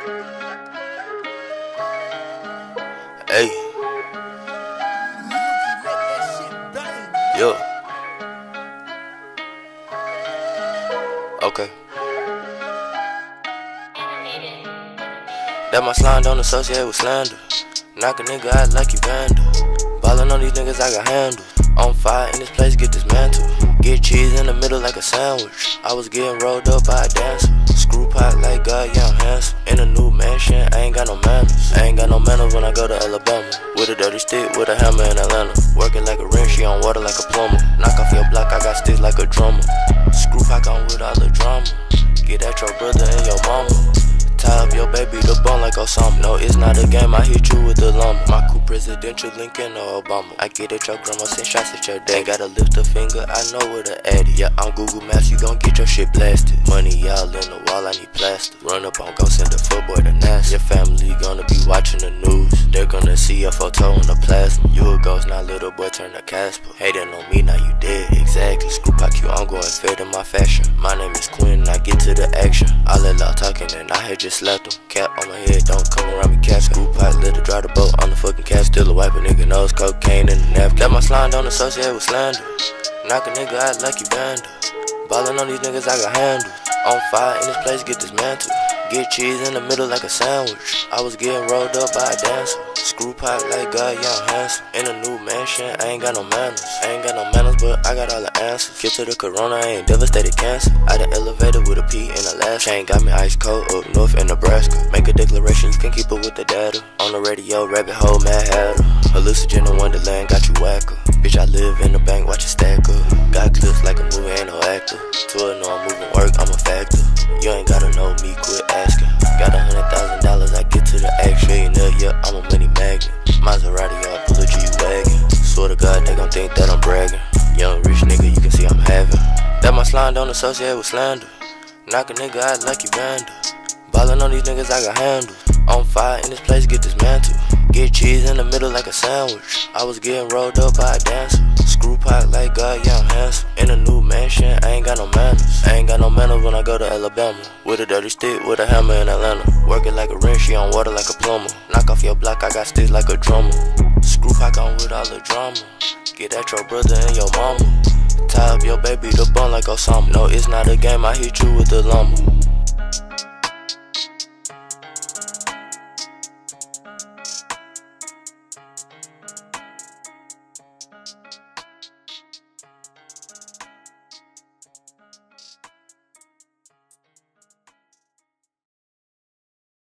Hey. Yo. Okay. That my slime don't associate with slander. Knock a nigga out like you vandal. Ballin' on these niggas, I got handle. On fire in this place, get dismantled. Get cheese in the middle like a sandwich. I was getting rolled up by a dancer. Manners. I ain't got no manners when I go to Alabama. With a dirty stick, with a hammer in Atlanta. Working like a wrench, she on water like a plumber. Knock off your block, I got sticks like a drummer. ScrewPac on with all the drama. Get at your brother and your mama. Tie up your baby to bone like Osama. No, it's not a game, I hit you with the lumber. My cool presidential Lincoln or Obama. I get at your grandma, send shots at your dad. Gotta lift a finger, I know where to add it. Yeah, I'm Google Maps, you gon' get your shit blasted. All the I need plaster. Run up on go send a footboy to NASA. Your family gonna be watching the news. They're gonna see a photo in the plasma. You a ghost, now little boy turn to Casper. Hating on me, now you dead, exactly. ScrewPac you, I'm going fed in my fashion. My name is Quinn, I get to the action. I let out talking and I had just slapped him. Cap on my head, don't come around me, cat. Screw pipe, let drive the boat on the fucking cat. Still a wipe a nigga nose, cocaine in the napkin. That my slime don't associate with slander. Knock a nigga out like you Vander. Ballin' on these niggas, I got handles. On fire in this place, get dismantled. Get cheese in the middle like a sandwich. I was getting rolled up by a dancer. Screw pipe like God, young handsome. In a new mansion, I ain't got no manners. I ain't got no manners, but I got all the answers. Get to the corona, I ain't devastated cancer. I done elevated with a P in the last chain. Got me ice cold up north in Nebraska. Make a declaration, you can keep it with the data. On the radio, rabbit hole, mad hatter. Hallucinogen in Wonderland, got you whacker. Bitch, I live in the bank, watch it stack to God, they gon' think that I'm bragging. Young rich nigga, you can see I'm having. That my slime don't associate with slander. Knock a nigga out like you Vander. Ballin' on these niggas, I got handles. On fire in this place, get dismantled. Get cheese in the middle like a sandwich. I was getting rolled up by a dancer. ScrewPac like God, young handsome. In a new mansion, I ain't got no manners. I ain't got no manners when I go to Alabama. With a dirty stick, with a hammer in Atlanta. Working like a wrench, she on water like a plumber. Knock off your block, I got sticks like a drummer. ScrewPac on with all the drama. Get at your brother and your mama. Tie up your baby to bone like Osama. No, it's not a game, I hit you with the lumber.